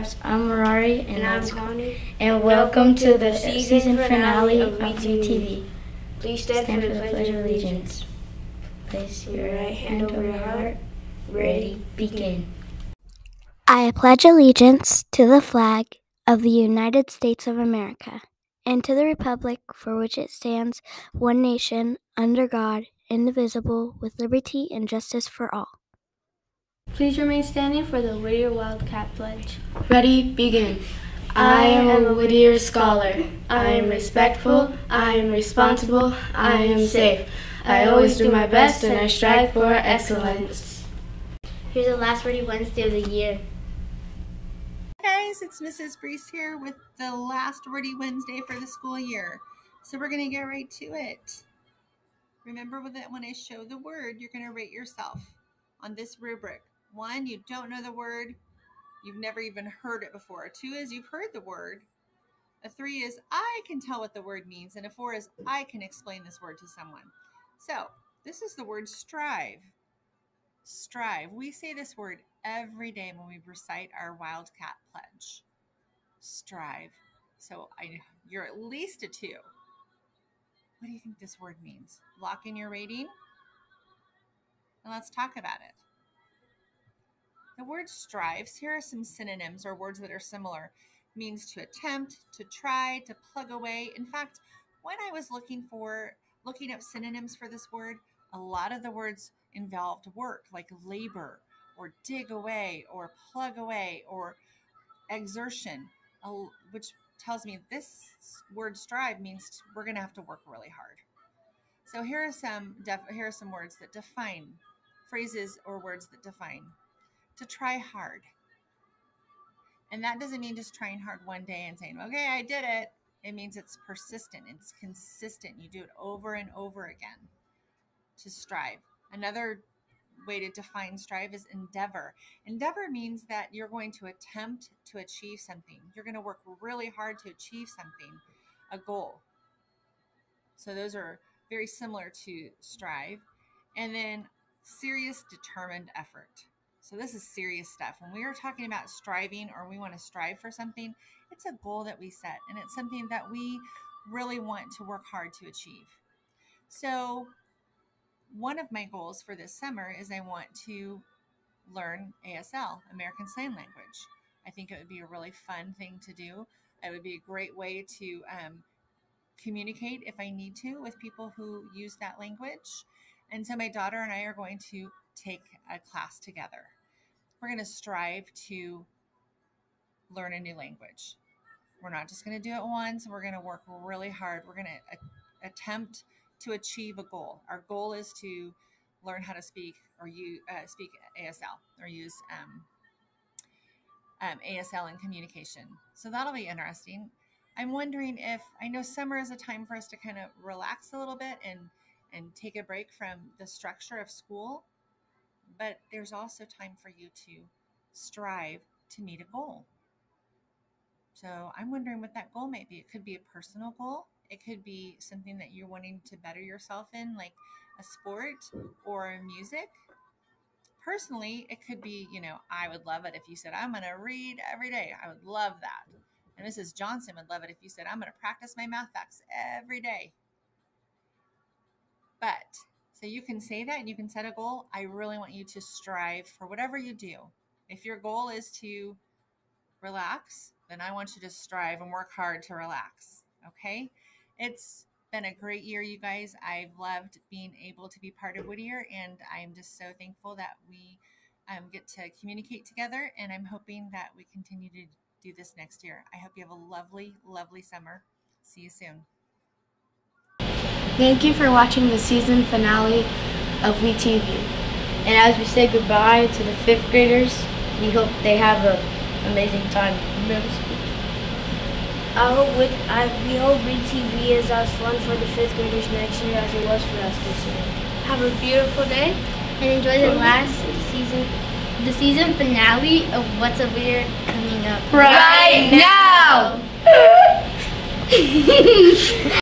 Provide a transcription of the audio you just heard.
Wildcats. I'm Marari, and, And I'm that's- Connie. and welcome to the season finale of WETV. Please stand, Stand for the Pledge of Allegiance. Place your right hand over your heart. Ready, begin. I pledge allegiance to the flag of the United States of America and to the republic for which it stands, one nation, under God, indivisible, with liberty and justice for all. Please remain standing for the Whittier Wildcat Pledge. Ready, begin. I am a Whittier scholar. I am respectful. I am responsible. I am safe. I always do my best and I strive for excellence. Here's the last Wordy Wednesday of the year. Hi guys, it's Mrs. Brees here with the last Wordy Wednesday for the school year. So we're going to get right to it. Remember that when I show the word, you're going to rate yourself on this rubric. One, you don't know the word, you've never even heard it before. Two is you've heard the word. A three is I can tell what the word means. And a four is I can explain this word to someone. So this is the word strive. Strive. We say this word every day when we recite our Wildcat Pledge. Strive. So I, you're at least a two. What do you think this word means? Lock in your rating? And let's talk about it. The word strives, here are some synonyms or words that are similar. Means to attempt, to try, to plug away. In fact, when I was looking for looking up synonyms for this word, a lot of the words involved work, like labor, or dig away, or plug away, or exertion, which tells me this word strive means we're going to have to work really hard. So here are some def- here are some words that define phrases or words that define to try hard. And that doesn't mean just trying hard one day and saying, "Okay, I did it." It means it's persistent, it's consistent. You do it over and over again to strive. Another way to define strive is endeavor. Endeavor means that you're going to attempt to achieve something. You're going to work really hard to achieve something, a goal. So those are very similar to strive. And then serious, determined effort. So this is serious stuff. When we are talking about striving or we want to strive for something, it's a goal that we set and it's something that we really want to work hard to achieve. So one of my goals for this summer is I want to learn ASL, American Sign Language. I think it would be a really fun thing to do. It would be a great way to um, communicate if I need to with people who use that language. And so my daughter and I are going to take a class together. We're going to strive to learn a new language. We're not just going to do it once, we're going to work really hard. We're going to a- attempt to achieve a goal. Our goal is to learn how to speak or you uh, speak ASL or use um, um, ASL in communication. So that'll be interesting. I'm wondering if I know summer is a time for us to kind of relax a little bit and and take a break from the structure of school, but there's also time for you to strive to meet a goal. So I'm wondering what that goal might be. It could be a personal goal. It could be something that you're wanting to better yourself in, like a sport or music. Personally, it could be, you know, I would love it if you said, I'm going to read every day. I would love that. And Mrs. Johnson would love it if you said, I'm going to practice my math facts every day. But so you can say that and you can set a goal. I really want you to strive for whatever you do. If your goal is to relax, then I want you to strive and work hard to relax. Okay? It's been a great year, you guys. I've loved being able to be part of Whittier, and I'm just so thankful that we um, get to communicate together. And I'm hoping that we continue to do this next year. I hope you have a lovely, lovely summer. See you soon. Thank you for watching the season finale of WeTV. And as we say goodbye to the fifth graders, we hope they have an amazing time in middle school. I hope with, I, we hope WETV is as fun for the fifth graders next year as it was for us this year. Have a beautiful day and enjoy the last season, the season finale of What's a Weird coming up Right now!